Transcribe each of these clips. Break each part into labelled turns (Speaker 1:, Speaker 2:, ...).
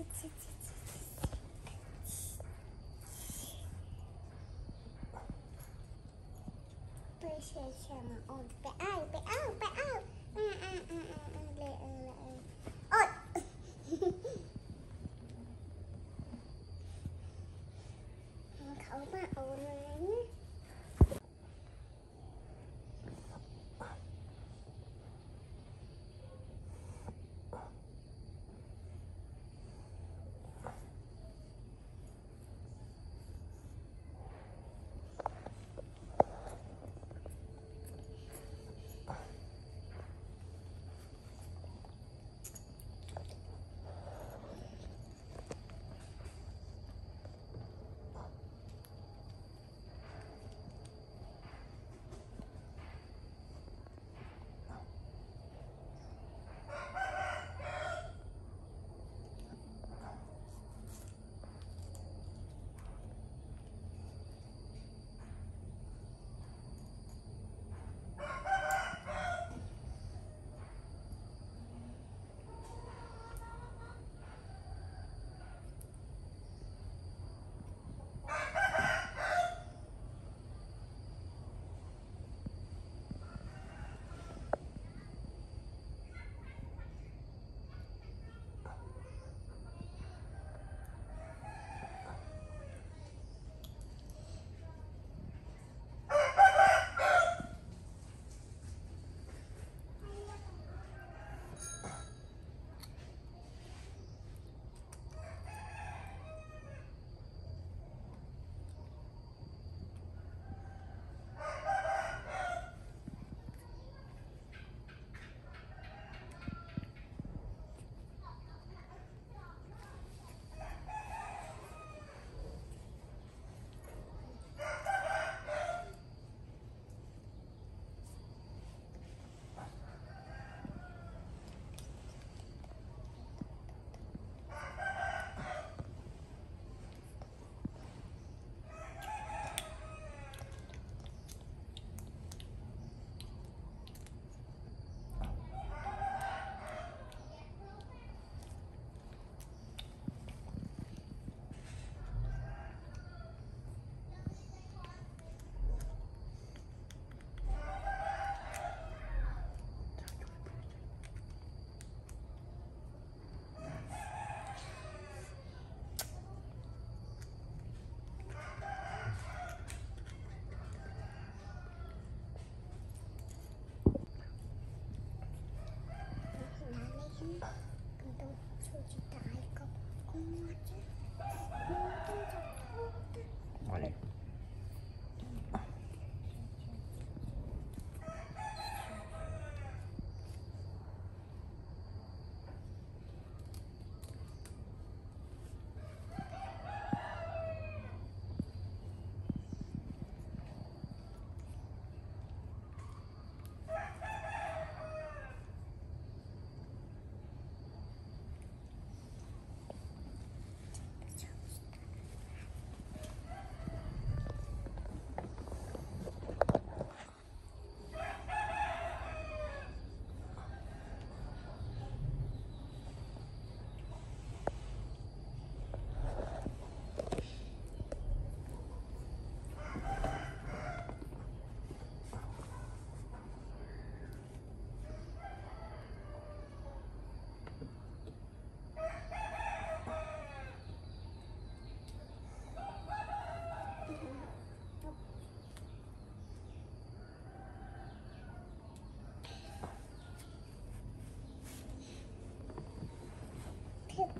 Speaker 1: 吃吃吃吃吃吃。被谢谢吗？哦，被爱，被爱。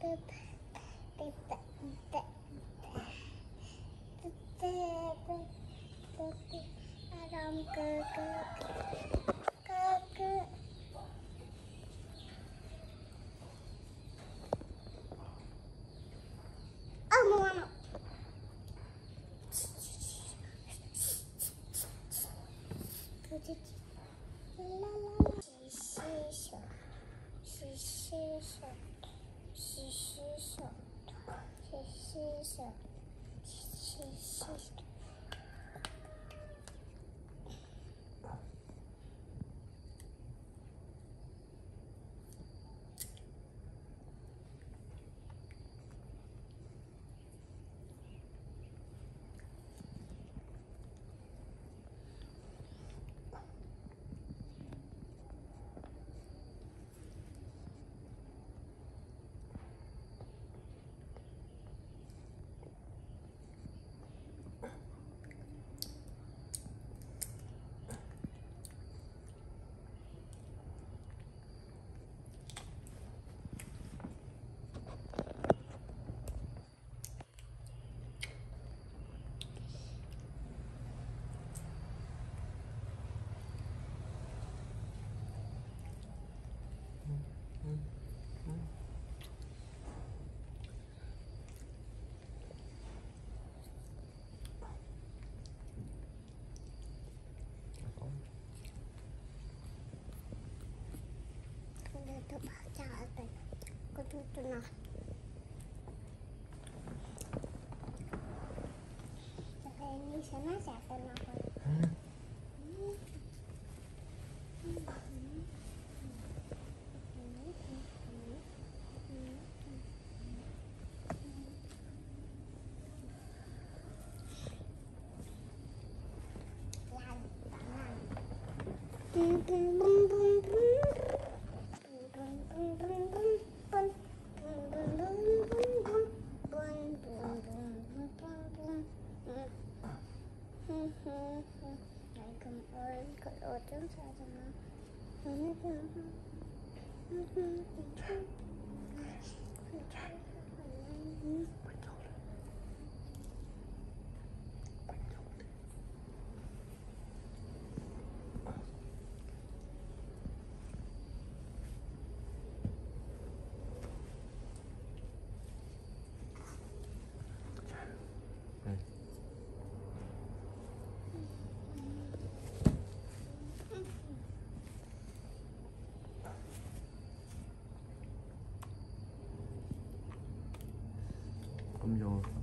Speaker 1: Bye. 手，洗洗手，洗洗手， 바자를 그두두나 선생님이 전화 잘 끊어버려 Boom, boom, boom, boom. dun, dun.
Speaker 2: your